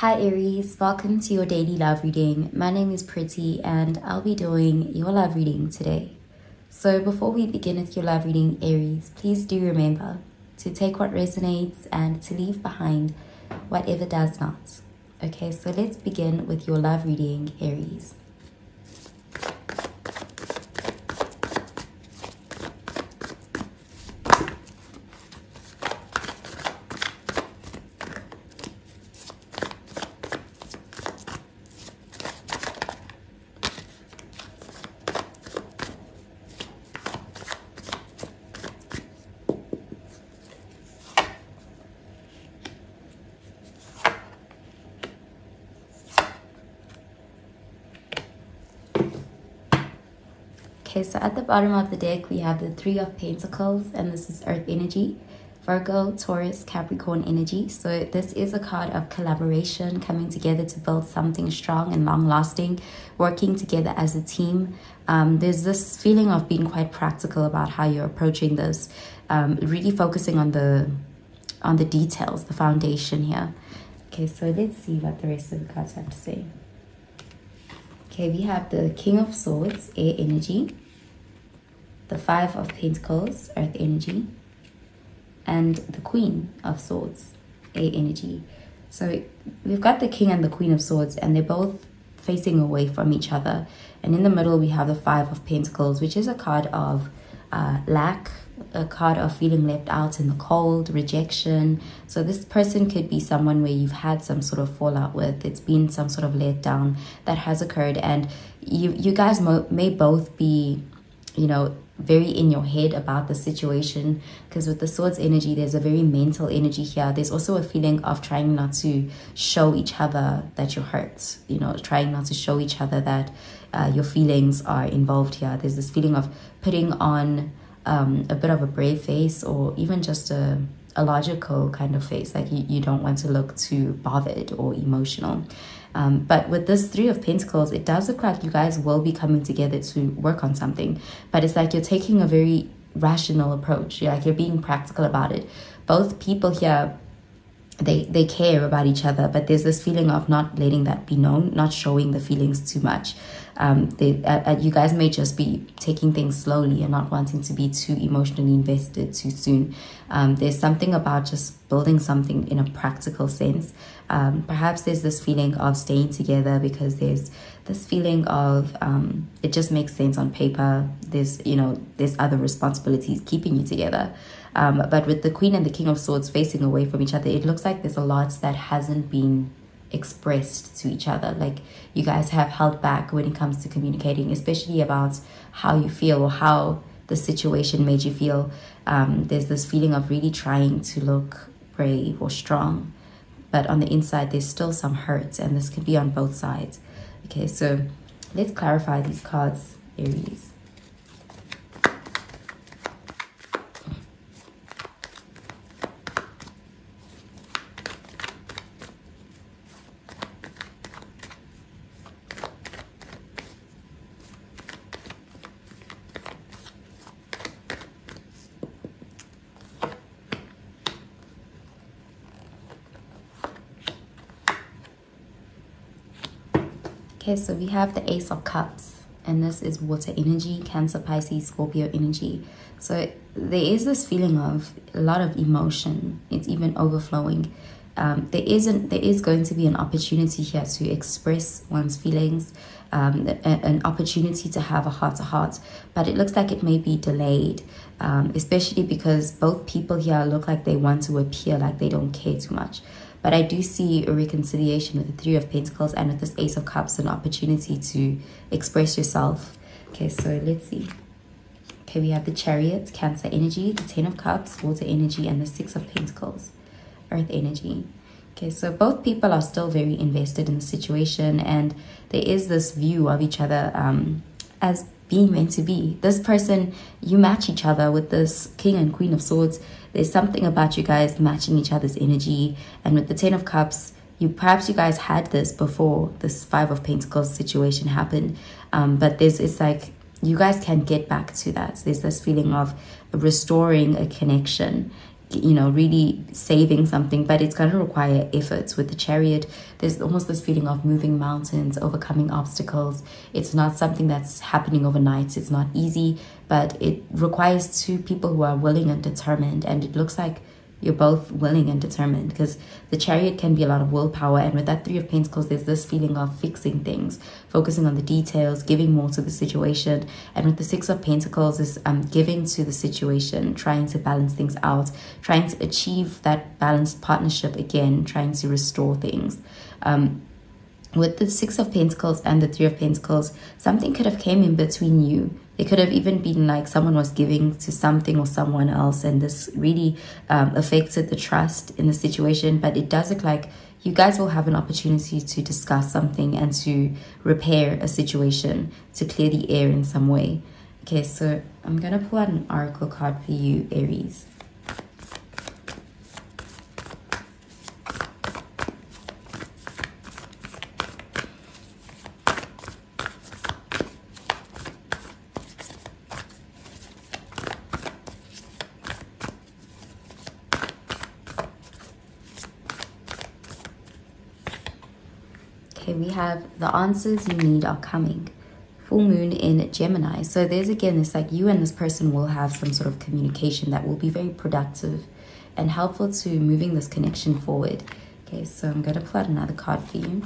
Hi Aries, welcome to your daily love reading. My name is Pretty and I'll be doing your love reading today. So before we begin with your love reading, Aries, please do remember to take what resonates and to leave behind whatever does not. Okay, so let's begin with your love reading, Aries. Okay, so at the bottom of the deck, we have the Three of Pentacles, and this is Earth energy. Virgo, Taurus, Capricorn energy. So this is a card of collaboration, coming together to build something strong and long-lasting, working together as a team. Um, there's this feeling of being quite practical about how you're approaching this, um, really focusing on the on the details, the foundation here. Okay, so let's see what the rest of the cards have to say. Okay, we have the King of Swords, air energy, the Five of Pentacles, earth energy, and the Queen of Swords, air energy. So we've got the King and the Queen of Swords, and they're both facing away from each other. And in the middle, we have the Five of Pentacles, which is a card of uh, lack, a card of feeling left out in the cold, rejection. So this person could be someone where you've had some sort of fallout with. It's been some sort of letdown that has occurred, and you you guys may both be, you know, very in your head about the situation. Because with the swords energy there's a very mental energy here. There's also a feeling of trying not to show each other that you're hurt you know trying not to show each other that uh, your feelings are involved here. There's this feeling of putting on um, a bit of a brave face or even just a, a logical kind of face like you, you don't want to look too bothered or emotional. Um, but with this three of pentacles it does look like you guys will be coming together to work on something. But it's like you're taking a very rational approach. You're like you're being practical about it. Both people here they they care about each other but there's this feeling of not letting that be known not showing the feelings too much um, they, uh, uh, you guys may just be taking things slowly and not wanting to be too emotionally invested too soon. Um, there's something about just building something in a practical sense. Um, perhaps there's this feeling of staying together because there's this feeling of um, it just makes sense on paper. There's, you know, there's other responsibilities keeping you together. Um, but with the Queen and the King of Swords facing away from each other, it looks like there's a lot that hasn't been expressed to each other. Like you guys have held back when it comes to communicating, especially about how you feel or how the situation made you feel. Um, there's this feeling of really trying to look brave or strong, but on the inside, there's still some hurt, and this could be on both sides. Okay, so let's clarify these cards, Aries. Okay, so we have the Ace of Cups, and this is water energy, Cancer, Pisces, Scorpio energy. So there is this feeling of a lot of emotion. It's even overflowing. Um, there isn't. There is going to be an opportunity here to express one's feelings, um, a, an opportunity to have a heart to heart. But it looks like it may be delayed, um, especially because both people here look like they want to appear like they don't care too much. But I do see a reconciliation with the Three of Pentacles and with this Ace of Cups, an opportunity to express yourself. Okay, so let's see. Okay, we have the Chariot, Cancer energy, the Ten of Cups, Water energy, and the Six of Pentacles, Earth energy. Okay, so both people are still very invested in the situation, and there is this view of each other um, as being meant to be. This person, you match each other with this King and Queen of Swords. There's something about you guys matching each other's energy. And with the Ten of Cups, you perhaps you guys had this before this Five of Pentacles situation happened. Um, but there's it's like you guys can get back to that. There's this feeling of restoring a connection you know really saving something but it's going to require efforts. With the chariot there's almost this feeling of moving mountains overcoming obstacles. It's not something that's happening overnight. It's not easy but it requires two people who are willing and determined and it looks like you're both willing and determined because the chariot can be a lot of willpower and with that three of pentacles there's this feeling of fixing things focusing on the details giving more to the situation and with the six of pentacles is um, giving to the situation trying to balance things out trying to achieve that balanced partnership again trying to restore things. Um, with the six of pentacles and the three of pentacles something could have came in between you it could have even been like someone was giving to something or someone else, and this really um, affected the trust in the situation. But it does look like you guys will have an opportunity to discuss something and to repair a situation, to clear the air in some way. Okay, so I'm gonna pull out an oracle card for you, Aries. Okay, we have the answers you need are coming. Full moon in Gemini. So there's again this like you and this person will have some sort of communication that will be very productive and helpful to moving this connection forward. Okay, so I'm going to pull out another card for you.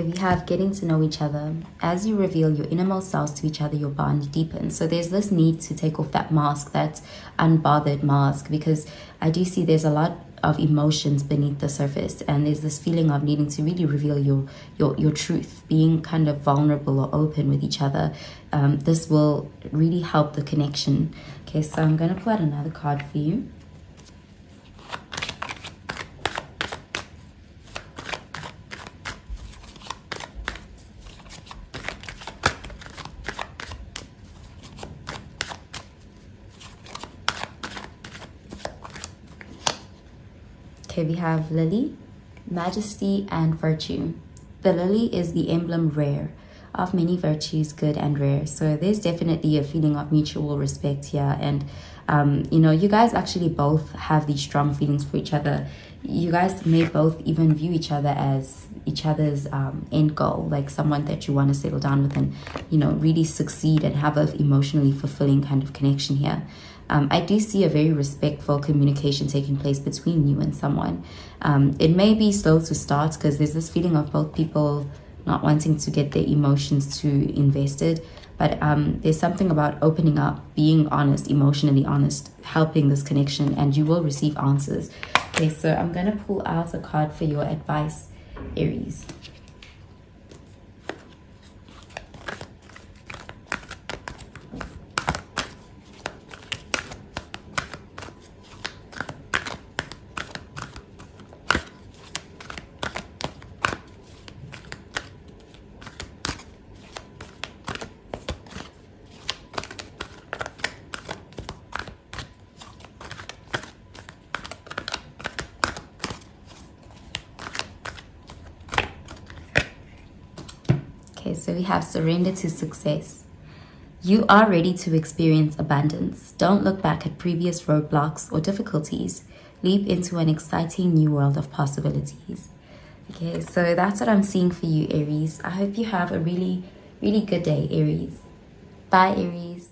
Okay, we have getting to know each other. As you reveal your innermost selves to each other, your bond deepens. So there's this need to take off that mask, that unbothered mask, because I do see there's a lot of emotions beneath the surface and there's this feeling of needing to really reveal your your your truth being kind of vulnerable or open with each other um, this will really help the connection okay so i'm going to pull out another card for you Okay, we have lily, majesty, and virtue. The lily is the emblem rare of many virtues, good and rare. So there's definitely a feeling of mutual respect here. And, um, you know, you guys actually both have these strong feelings for each other. You guys may both even view each other as each other's um, end goal, like someone that you want to settle down with and, you know, really succeed and have an emotionally fulfilling kind of connection here um, I do see a very respectful communication taking place between you and someone. Um, it may be slow to start because there's this feeling of both people not wanting to get their emotions too invested. But um, there's something about opening up, being honest, emotionally honest, helping this connection, and you will receive answers. Okay, so I'm going to pull out a card for your advice, Aries. Okay, so we have surrender to success. You are ready to experience abundance. Don't look back at previous roadblocks or difficulties. Leap into an exciting new world of possibilities. Okay, so that's what I'm seeing for you, Aries. I hope you have a really, really good day, Aries. Bye, Aries.